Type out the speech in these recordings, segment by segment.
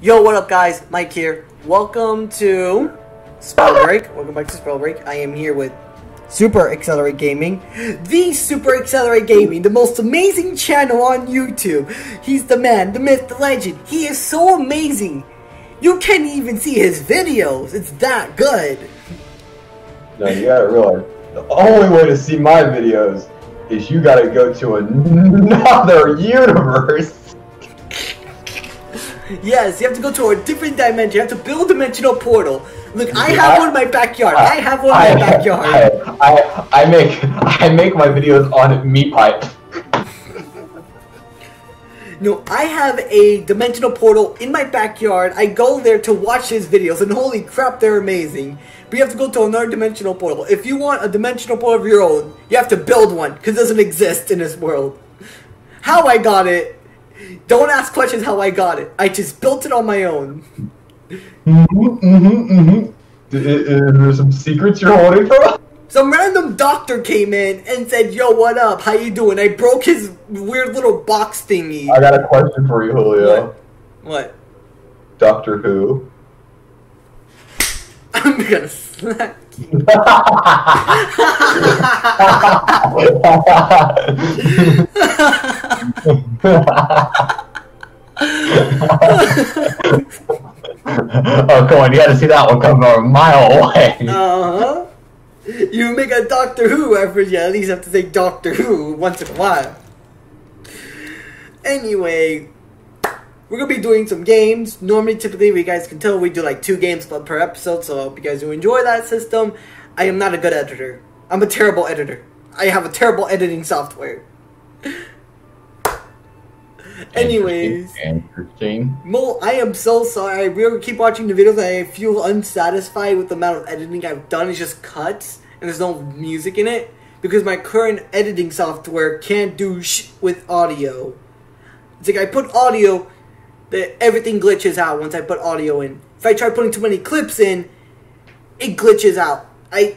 Yo, what up, guys? Mike here. Welcome to Spellbreak. Welcome back to Spellbreak. I am here with Super Accelerate Gaming, the Super Accelerate Gaming, the most amazing channel on YouTube. He's the man, the myth, the legend. He is so amazing. You can't even see his videos. It's that good. No, you gotta realize the only way to see my videos is you gotta go to another universe. Yes, you have to go to a different dimension. You have to build a dimensional portal. Look, I have one in my backyard. I have one in my backyard. I, I, I make I make my videos on MeatPipe. No, I have a dimensional portal in my backyard. I go there to watch his videos, and holy crap, they're amazing. But you have to go to another dimensional portal. If you want a dimensional portal of your own, you have to build one, because it doesn't exist in this world. How I got it, don't ask questions how I got it. I just built it on my own. Mm-hmm, mm-hmm, mm-hmm. There's some secrets you're holding from us? Some random doctor came in and said, "Yo, what up? How you doing?" I broke his weird little box thingy. I got a question for you, Julio. What? What? Doctor Who. I'm gonna slap you. oh, come on, you gotta see that one come from a mile away. Uh huh. You make a Doctor Who reference, you at least have to say Doctor Who once in a while. Anyway, we're gonna be doing some games. Normally, typically, we guys can tell we do like two games per episode. So, I hope you guys do enjoy that system. I am not a good editor. I'm a terrible editor. I have a terrible editing software. Anyways, Interesting. Mo, I am so sorry. We really keep watching the videos and I feel unsatisfied with the amount of editing I've done. It's just cuts and there's no music in it because my current editing software can't do sh with audio. It's like I put audio, that everything glitches out once I put audio in. If I try putting too many clips in, it glitches out. I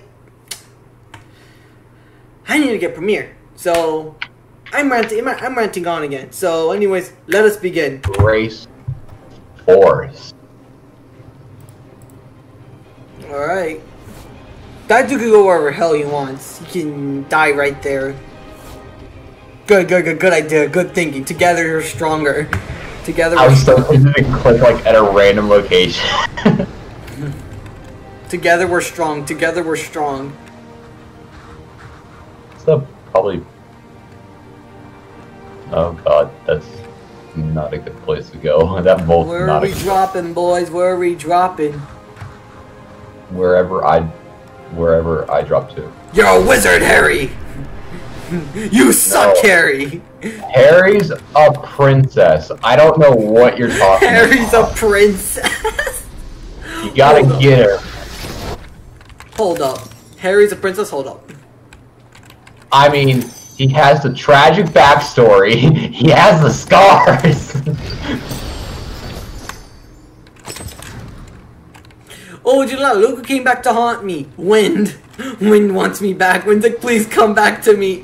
I need to get Premiere. So I'm ranting. I'm ranting on again. So, anyways, let us begin. Race Force. All right. That dude can go wherever hell he wants. He can die right there. Good, good, good, good idea. Good thinking. Together you're stronger. Together I we're was so to click like at a random location. Together we're strong. Together we're strong. so probably. Oh god, that's not a good place to go. That bolt's Where are not a we dropping, boys? Where are we dropping? wherever I, wherever I drop to. You're a wizard, Harry. you suck, No. Harry. Harry's a princess. I don't know what you're talking Harry's a princess. You gotta Hold up. get her. Hold up. Harry's a princess. Hold up. I mean, he has the tragic backstory. He has the scars. Oh, would you know, Luca came back to haunt me. Wind. Wind wants me back. Wind's like, please come back to me.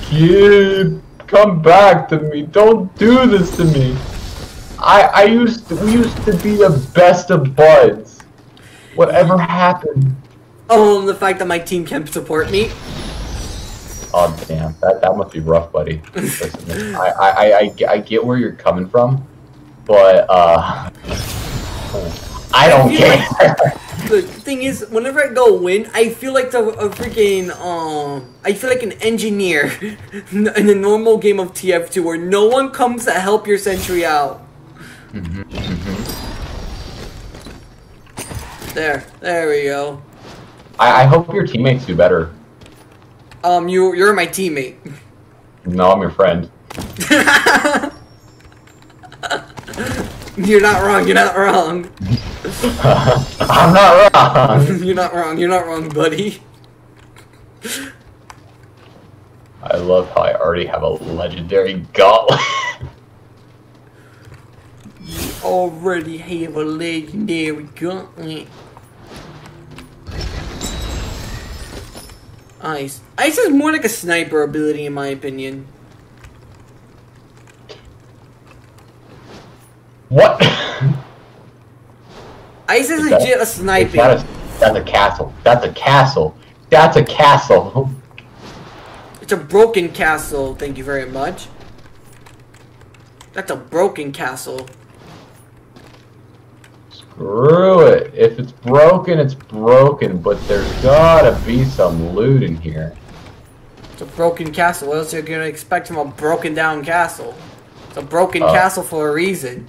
Kid, come back to me. Don't do this to me. I I used to, we used to be the best of buds. Whatever happened? Oh, the fact that my team can't support me. Oh damn, that that must be rough, buddy. Listen, I, I, I, I, get- where you're coming from, but uh, I don't I care. The thing is, whenever I go win, I feel like the a freaking um, I feel like an engineer in a normal game of TF2 where no one comes to help your sentry out. There, there we go. I, I hope your teammates do better. Um, you you're my teammate. No, I'm your friend. You're not wrong. You're not wrong. I'm not wrong. You're not wrong. You're not wrong, buddy. I love how I already have a legendary gauntlet. You already have a legendary gauntlet. Ice. Ice is more like a sniper ability, in my opinion. What? Ice is that- legit a Is sniping. that a- that's a castle. That's a castle. That's a castle. It's a broken castle. Thank you very much. That's a broken castle. Screw it. If it's broken, it's broken. But there's gotta be some loot in here. It's a broken castle. What else are you gonna expect from a broken down castle? It's a broken Uh. castle for a reason.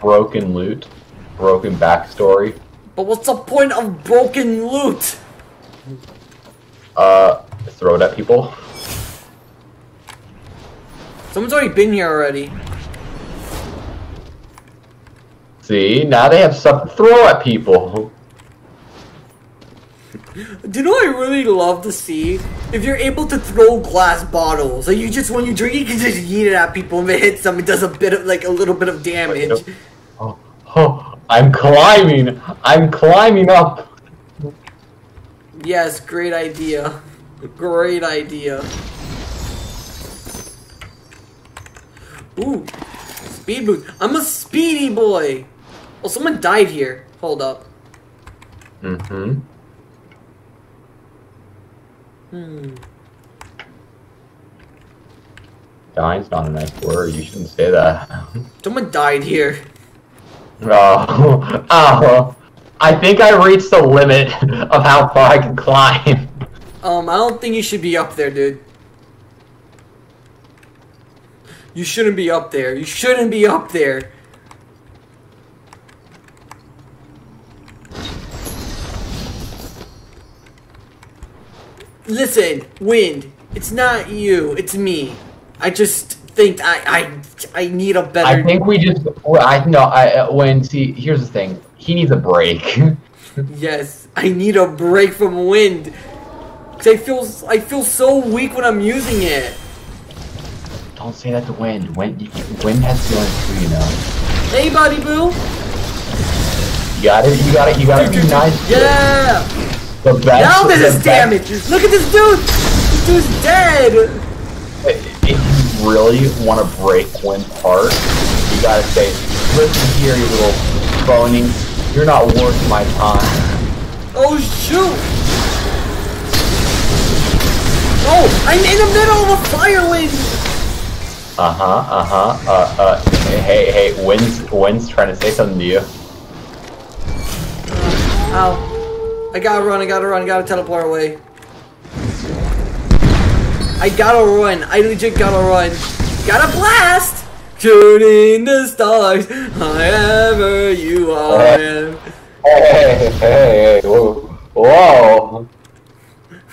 Broken loot. Broken backstory. But what's the point of broken loot? Uh, throw it at people. Someone's already been here already. See, now they have stuff to throw at people. Do you know what I really love to see? If you're able to throw glass bottles, like you just when you drink, you can just yeet it at people, and if it hits them, it does a bit of like a little bit of damage. Oh, oh, I'm climbing. I'm climbing up. Yes, great idea. Great idea. Ooh, speed boost. I'm a speedy boy. Oh, someone died here. Hold up. Mm-hmm. Hmm. Dying's not a nice word. You shouldn't say that. Someone died here. Oh, oh. I think I reached the limit of how far I can climb. Um, I don't think you should be up there, dude. You shouldn't be up there. You shouldn't be up there. Listen, Wind, it's not you, it's me. I just think I I I need a better I think we just. I no. I uh, when see. Here's the thing. He needs a break. Yes, I need a break from wind. Cause I feel I feel so weak when I'm using it. Don't say that to Wind. Wind, Wind has feelings too. You know. Hey, buddy boo. You gotta. You gotta. You gotta be nice. Yeah. The best. Now this is damage. Look at this dude. This dude's dead. If you really want to break Wind's heart, you gotta say, "Listen here, you little phony. You're not worth my time." Oh shoot. Oh, I'm in the middle of a fire wind. Uh huh. Uh huh. Uh uh. Hey hey. Wind's Wind's trying to say something to you. Ow. I gotta run, I gotta run, I gotta teleport away. I gotta run, I legit gotta run. Gotta blast! Shooting the stars, wherever you are. Hey hey hey. hey. Whoa. Whoa.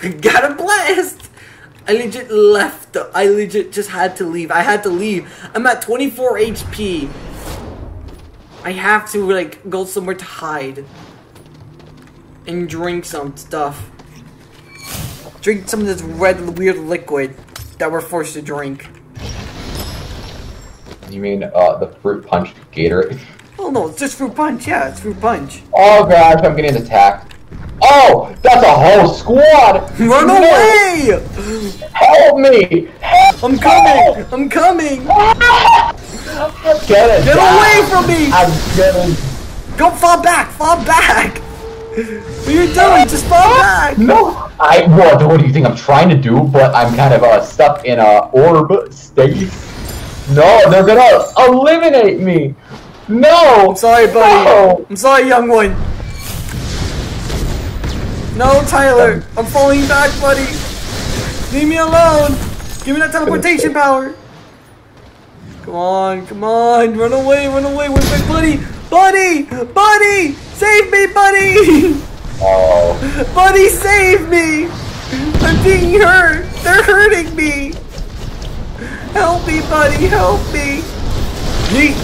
gotta blast! I legit left. I legit just had to leave. I had to leave. I'm at 24 HP. I have to like go somewhere to hide. And drink some stuff. Drink some of this red weird liquid that we're forced to drink. You mean uh the fruit punch Gatorade? Oh no, it's just fruit punch. Yeah, it's fruit punch. Oh gosh, I'm getting attacked. Oh, that's a whole squad! Run No! away! Help me! Help I'm coming! I'm coming! I'm Get die. away from me! I'm gonna. Go fall back! Fall back! What are you doing? Just fall back! No! I. What, what do you think I'm trying to do? But I'm kind of uh, stuck in a orb state. No, they're gonna eliminate me! No! I'm sorry, buddy. No! I'm sorry, young one. No, Tyler. I'm falling back, buddy. Leave me alone. Give me that teleportation power. Come on, come on. Run away, run away. Where's my buddy? Buddy! Buddy! Save me, buddy! Oh. Buddy, save me! I'm being hurt. They're hurting me. Help me, buddy. Help me. Yeet.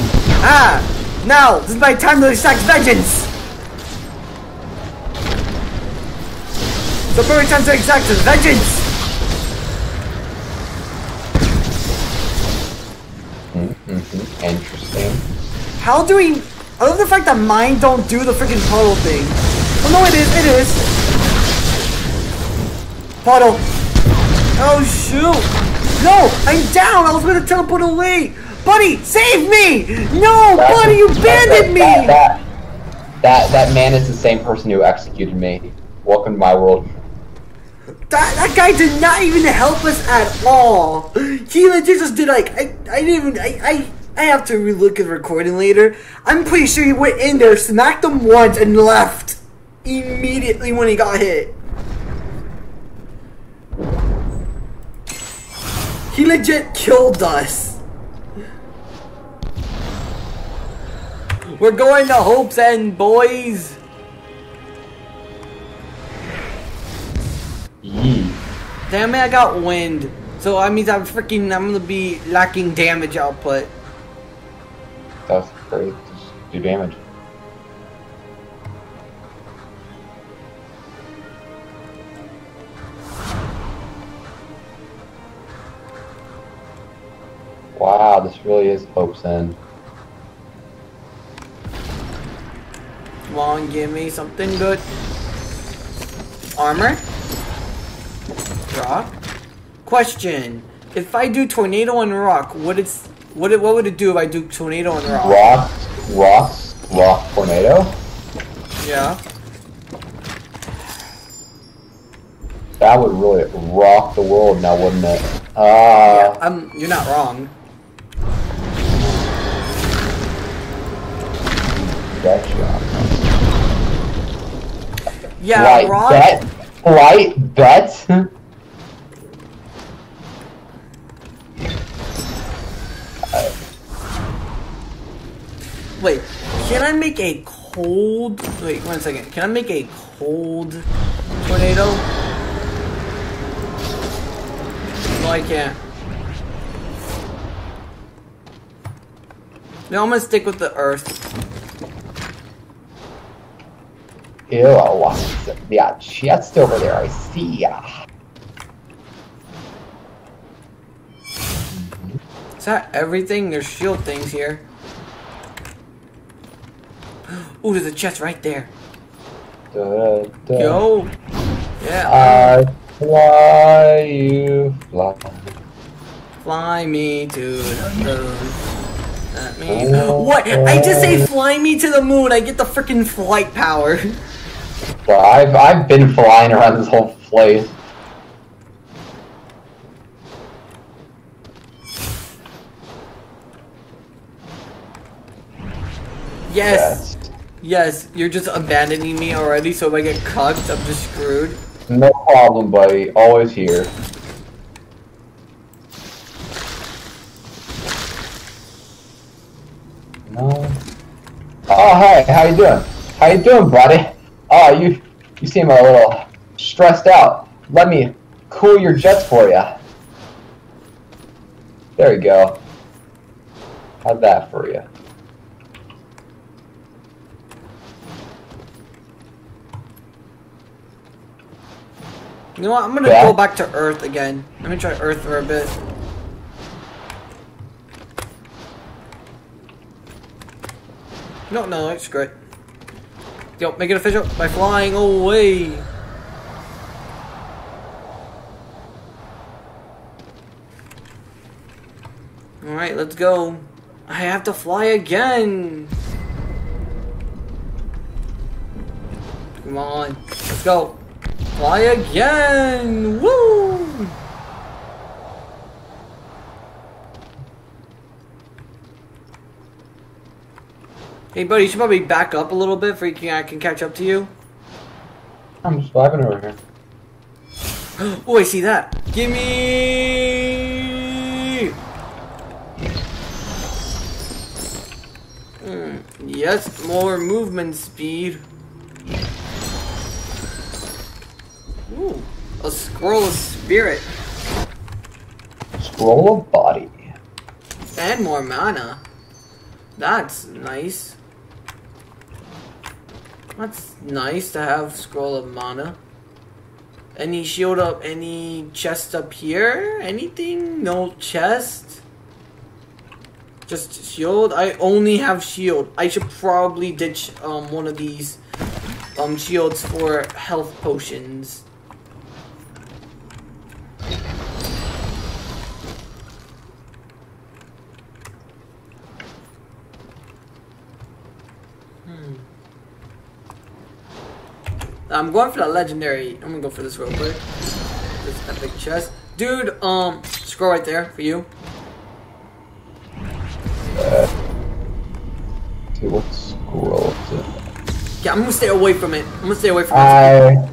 Ah! Now, this is my time to exact vengeance! The very time to exact vengeance! Mm-hmm. Interesting. How do we... I love the fact that mine don't do the freaking puddle thing. Oh no, it is, it is! Puddle. Oh shoot! No, I'm down! I was gonna teleport away! Buddy, save me! No, buddy, you that- abandoned me! That, that, that, that man is the same person who executed me. Welcome to my world. That, that guy did not even help us at all. He legit just did like I I didn't even I I, I have to relook at the recording later. I'm pretty sure he went in there, smacked him once, and left immediately when he got hit. He legit killed us. We're going to Hope's End, boys. Yee. Damn it, I got wind. So that means I'm freaking, I'm gonna be lacking damage output. That's great. Just do damage. Wow, this really is Hope's End. Come on, give me something good. Armor? Rock? Question. If I do tornado and rock, what it's what it, what would it do if I do tornado and rock? Rock, rocks, rock tornado. Yeah. That would really rock the world now, wouldn't it? Ah, Um, you're not wrong. that shot. Yeah, rock. bet. Light bet. Wait, can I make a cold? Wait, one second. Can I make a cold tornado? No, I can't. No, I'm gonna stick with the earth. Ew, yeah, chest over there. I see ya. Is that everything? There's shield things here. Ooh, there's a chest right there. Da, da. Yo. Yeah. I fly, you fly. Fly me to the moon. That means what? I just say fly me to the moon. I get the freaking flight power. Well, I've I've been flying around this whole place. Yes. Yes, you're just abandoning me already, so if I get cucked, I'm just screwed. No problem, buddy. Always here. No. Oh, hey, how you doing? How you doing, buddy? Oh, you you seem a little stressed out. Let me cool your jets for you. There you go. How'd that for you? You know what? I'm gonna Yeah. go back to Earth again. Let me try Earth for a bit. No, no, it's great. Yo, make it official by flying away. Alright, let's go. I have to fly again. Come on, let's go. Fly again! Woo! Hey, buddy, you should probably back up a little bit for you can, I can catch up to you. I'm just vibing over here. Oh, I see that. Gimme! Hmm, yes, more movement speed. A scroll of spirit Scroll of body. and more mana. That's nice. That's nice to have scroll of mana. Any shield up, any chest up here? Anything? No chest? Just shield? I only have shield. I should probably ditch um one of these um shields for health potions. I'm going for that legendary. I'm gonna go for this real quick. This epic chest. Dude, um, scroll right there for you. Uh, what scroll is it? Yeah, I'm gonna stay away from it. I'm gonna stay away from it. I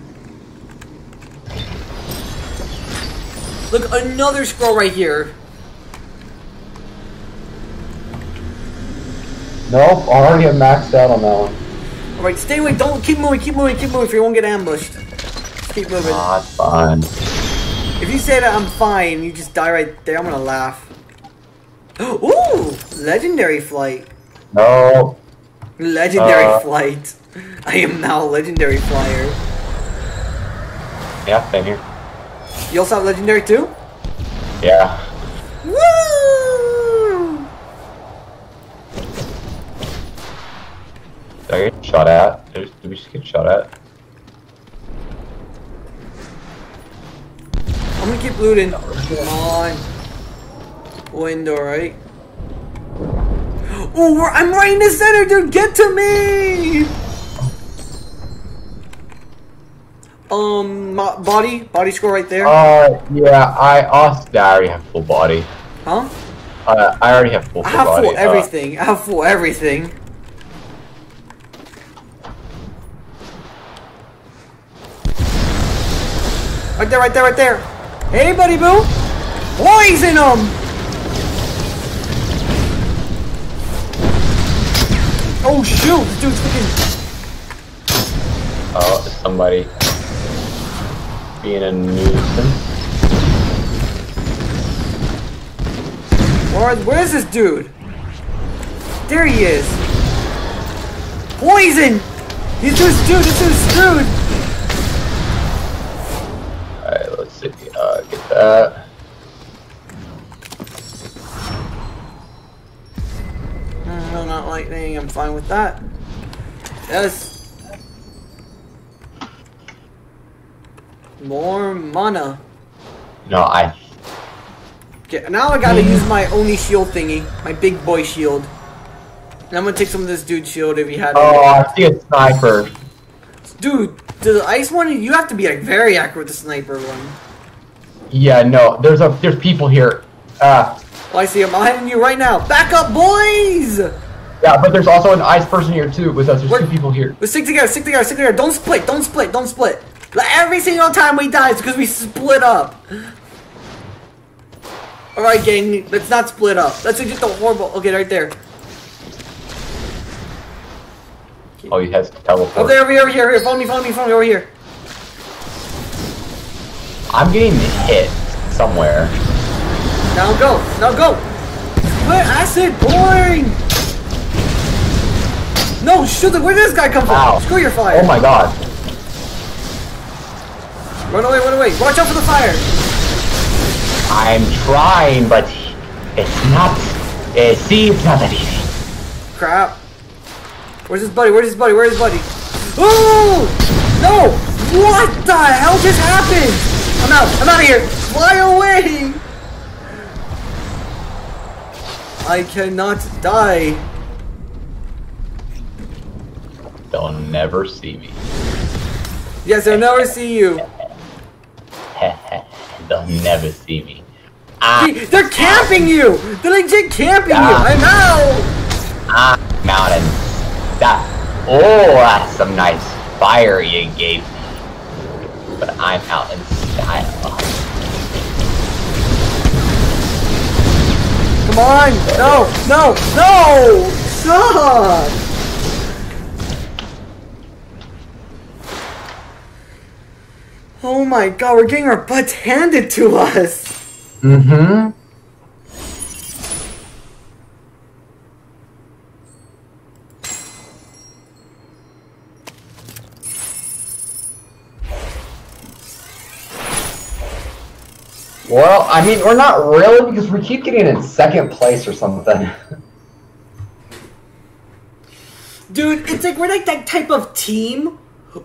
Look, another scroll right here. nope, already maxed out on that one. Alright, stay away. Don't keep moving, keep moving, keep moving if you won't get ambushed. Just keep moving. It's fine. If you say that I'm fine, you just die right there, I'm gonna laugh. Ooh! Legendary flight. No, Legendary Uh. flight. I am now a legendary flyer. yeah, same here. You also have legendary too? Yeah. Woo! Did I get shot at? Did, we just get shot at? I'm gonna keep looting. Come on. Window, right? Oh, we're, I'm right in the center, dude. Get to me. Um, body, body score right there. Uh, yeah, I also, I already have full body. huh? Uh, I already have full, body. I have body. full Uh, everything. I have full everything. Right there, right there, right there. Hey, buddy boo. Poison him. Oh shoot, this dude's freaking. oh, is somebody being a nuisance. Where, where is this dude? There he is. Poison. He's too dude. This dude's screwed. Uh, No, not lightning. I'm fine with that. Yes. More mana. No, I. Okay, now I gotta use my only shield thingy. My big boy shield. And I'm gonna take some of this dude's shield if he had Oh. I see a sniper. Dude, the ice one, you have to be like very accurate with the sniper one. Yeah, no, there's a there's people here. Uh, Oh, I see him. I'm heading you right now. Back up, boys! yeah, but there's also an ice person here too with us. There's Where- two people here. Let's stick together, stick together, stick together. Don't split, don't split, don't split. Like, every single time we die, it's because we split up. Alright, gang, let's not split up. Let's just a horrible. Okay, right there. Oh, he has teleport. Over there, over here, over here, here. Follow me, follow me, follow me, over here. I'm getting hit somewhere. Now go, now go. Split acid, boring. No, shoot, where did this guy come from? Ow. Screw your fire. Oh my god. Run away, run away. Watch out for the fire. I'm trying, but it's not. Uh, see, it's not that easy. Crap. Where's his buddy? Where's his buddy? Where's his buddy? Oh! No! What the hell just happened? I'm out. I'm out of here. Fly away! I cannot die. They'll never see me. Yes, I'll never see you. They'll never see me. Ah, Hey, They're camping you! They're legit camping you! Ah. I'm out! ah, mountain. That. Oh, that's some nice fire you gave me. But I'm out in Come on! No! No! No! Stop! Oh my god, we're getting our butts handed to us! Mm-hmm. Well, I mean, we're not really because we keep getting in second place or something. Dude, it's like we're like that type of team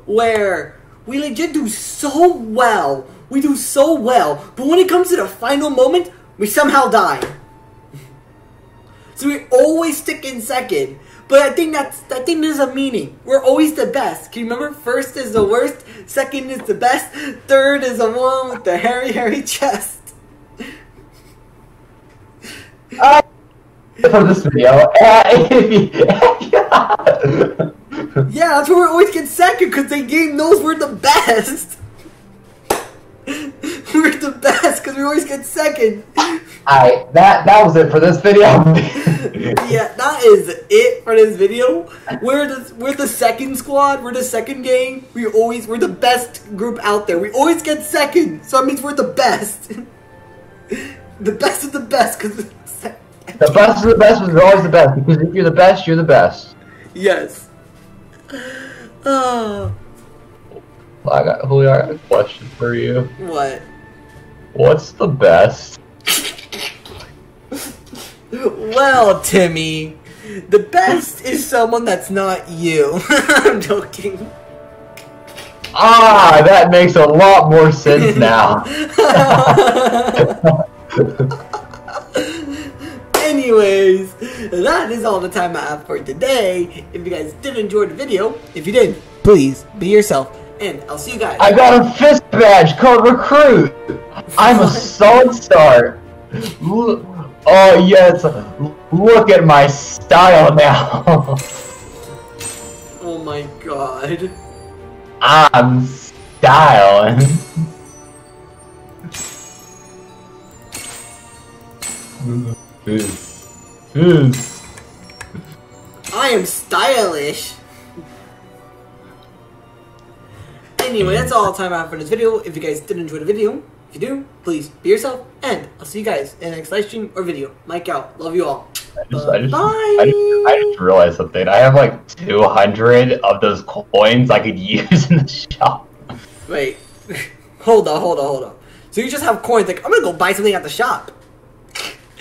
where we legit do so well. We do so well, but when it comes to the final moment, we somehow die. So we always stick in second. But I think that's I think there's a meaning. We're always the best. Can you remember? First is the worst, second is the best, third is the one with the hairy, hairy chest. Uh, for this video, yeah, that's why we always get second because the game knows we're the best. we're the best because we always get second. Alright, that that was it for this video. yeah, that is it for this video. We're the we're the second squad. We're the second gang. We always we're the best group out there. We always get second, so that means we're the best. the best of the best because the best of the best is always the best because if you're the best, you're the best. Yes. Oh. I got Julio. I got a question for you. What? What's the best? well, Timmy, the best is someone that's not you. I'm joking. Ah, that makes a lot more sense now. Anyways, that is all the time I have for today. If you guys did enjoy the video, if you did, please be yourself, and I'll see you guys. I got a fist badge called Recruit. I'm a solid start. Oh yes, look at my style now. oh my god. I'm styling. I am stylish. Anyway, that's all the time I have for this video. If you guys did enjoy the video, if you do, please be yourself, and I'll see you guys in the next live stream or video. Mike out. Love you all. I just, I, just, I, just, I just realized something. I have like 200 of those coins I could use in the shop. Wait. hold on, hold on, hold on. So you just have coins like, I'm gonna go buy something at the shop.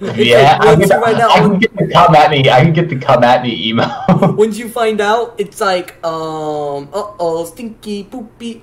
yeah, I, can, out, I can get to come at me. I can get the come at me email. once you find out, it's like, um, uh oh, stinky poopy.